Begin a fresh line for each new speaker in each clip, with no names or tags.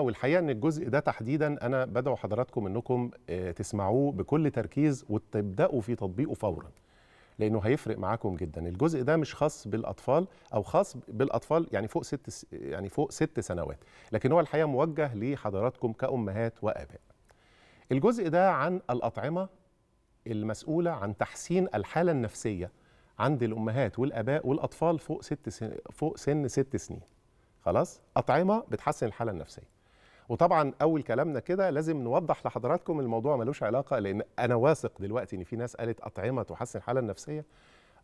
والحقيقة إن الجزء ده تحديدا أنا بدعو حضراتكم إنكم آه، تسمعوه بكل تركيز وتبدأوا في تطبيقه فورا لأنه هيفرق معاكم جدا. الجزء ده مش خاص بالأطفال أو خاص بالأطفال يعني فوق ست يعني فوق ست سنوات لكن هو الحقيقة موجه لحضراتكم كأمهات وآباء. الجزء ده عن الأطعمة المسؤولة عن تحسين الحالة النفسية عند الأمهات والآباء والأطفال فوق ست سن فوق سن ست سنين. خلاص؟ أطعمة بتحسن الحالة النفسية. وطبعا أول كلامنا كده لازم نوضح لحضراتكم الموضوع ملوش علاقة لأن أنا واثق دلوقتي إن في ناس قالت أطعمة تحسن الحالة النفسية.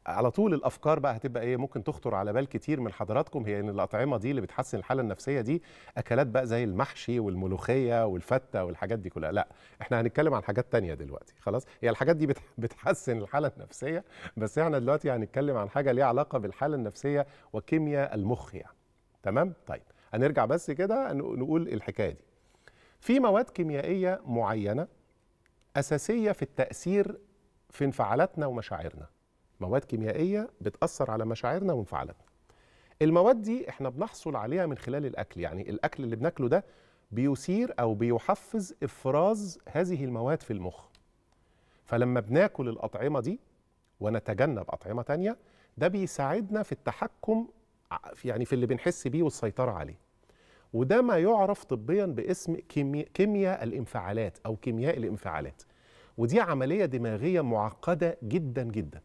على طول الأفكار بقى هتبقى إيه ممكن تخطر على بال كتير من حضراتكم هي إن الأطعمة دي اللي بتحسن الحالة النفسية دي أكلات بقى زي المحشي والملوخية والفتة والحاجات دي كلها. لا إحنا هنتكلم عن حاجات تانية دلوقتي خلاص؟ هي الحاجات دي بت- بتحسن الحالة النفسية بس إحنا دلوقتي هنتكلم عن حاجة ليها علاقة بالحالة النفسية وكيمياء المخ يعني. تمام؟ طيب. هنرجع بس كده نقول الحكاية دي. في مواد كيميائية معينة أساسية في التأثير في انفعالاتنا ومشاعرنا. مواد كيميائية بتأثر على مشاعرنا وانفعالاتنا. المواد دي إحنا بنحصل عليها من خلال الأكل يعني الأكل اللي بناكله ده بيثير أو بيحفز إفراز هذه المواد في المخ. فلما بناكل الأطعمة دي ونتجنب أطعمة تانية ده بيساعدنا في التحكم يعني في اللي بنحس بيه والسيطرة عليه. وده ما يعرف طبيا باسم كيمي... كيمياء الانفعالات أو كيمياء الانفعالات. ودي عملية دماغية معقدة جدا جدا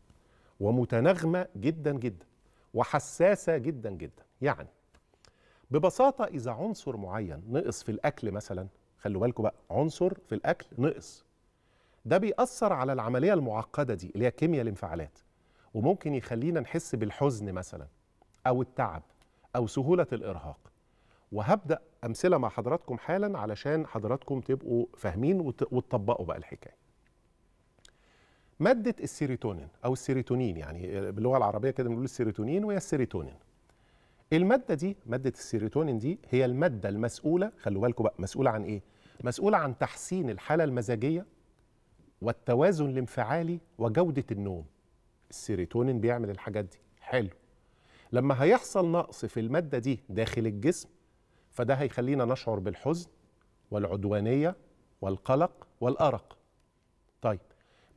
ومتناغمة جدا جدا وحساسة جدا جدا. يعني ببساطة إذا عنصر معين نقص في الأكل مثلا خلوا بالكم بقى عنصر في الأكل نقص. ده بيأثر على العملية المعقدة دي اللي هي كيمياء الانفعالات وممكن يخلينا نحس بالحزن مثلا. أو التعب أو سهولة الإرهاق. وهبدأ أمثلة مع حضراتكم حالا علشان حضراتكم تبقوا فاهمين وت- وتطبقوا بقى الحكاية. مادة السيروتونين أو السيروتونين يعني باللغة العربية كده بنقول السيروتونين وهي السيروتونين. المادة دي مادة السيروتونين دي هي المادة المسؤولة خلوا بالكم بقى مسؤولة عن إيه؟ مسؤولة عن تحسين الحالة المزاجية والتوازن الانفعالي وجودة النوم. السيروتونين بيعمل الحاجات دي. حلو. لما هيحصل نقص في المادة دي داخل الجسم فده هيخلينا نشعر بالحزن والعدوانية والقلق والأرق. طيب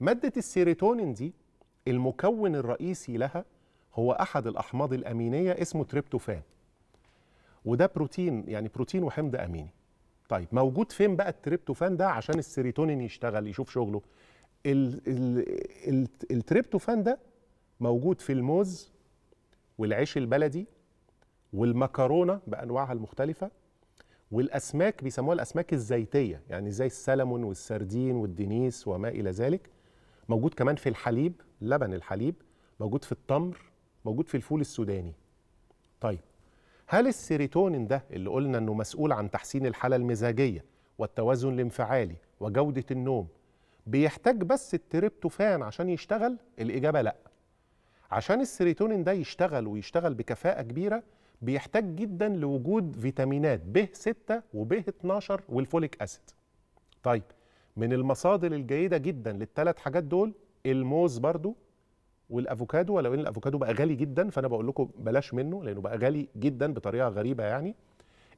مادة السيروتونين دي المكون الرئيسي لها هو أحد الأحماض الأمينية اسمه تريبتوفان. وده بروتين يعني بروتين وحمض أميني. طيب موجود فين بقى التريبتوفان ده عشان السيروتونين يشتغل يشوف شغله؟ ال ال ال التريبتوفان ده موجود في الموز والعيش البلدي والمكرونة بأنواعها المختلفة والأسماك بيسموها الأسماك الزيتية يعني زي السلمون والسردين والدنيس وما إلى ذلك. موجود كمان في الحليب لبن الحليب. موجود في التمر. موجود في الفول السوداني. طيب هل السيروتونين ده اللي قلنا إنه مسؤول عن تحسين الحالة المزاجية والتوازن الانفعالي وجودة النوم بيحتاج بس التريبتوفان عشان يشتغل؟ الإجابة لأ. عشان السيروتونين ده يشتغل ويشتغل بكفاءة كبيرة بيحتاج جدا لوجود فيتامينات ب 6 وب 12 وال folic acid. طيب من المصادر الجيدة جدا للثلاث حاجات دول الموز برضو والأفوكادو ولو إن الأفوكادو بقى غالي جدا فأنا بقول لكم بلاش منه لأنه بقى غالي جدا بطريقة غريبة يعني.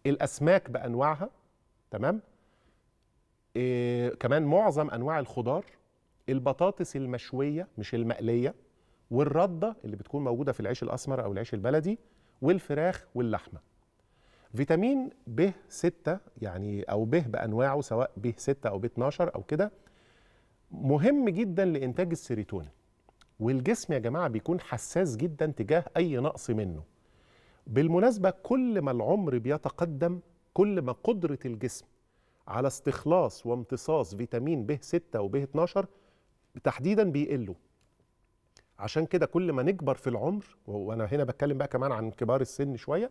الأسماك بأنواعها تمام؟ إيه كمان معظم أنواع الخضار البطاطس المشوية مش المقلية والرده اللي بتكون موجوده في العيش الاسمر أو العيش البلدي والفراخ واللحمه. فيتامين ب 6 يعني أو ب بأنواعه سواء ب 6 أو ب 12 أو كده مهم جدا لإنتاج السيروتونين. والجسم يا جماعة بيكون حساس جدا تجاه أي نقص منه. بالمناسبة كل ما العمر بيتقدم كل ما قدرة الجسم على استخلاص وامتصاص فيتامين ب 6 وب 12 تحديدا بيقلوا. عشان كده كل ما نكبر في العمر وأنا هنا بتكلم بقى كمان عن كبار السن شوية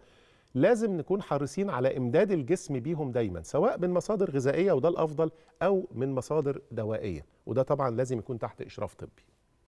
لازم نكون حريصين على إمداد الجسم بيهم دايما سواء من مصادر غذائية وده الأفضل أو من مصادر دوائية وده طبعا لازم يكون تحت إشراف طبي.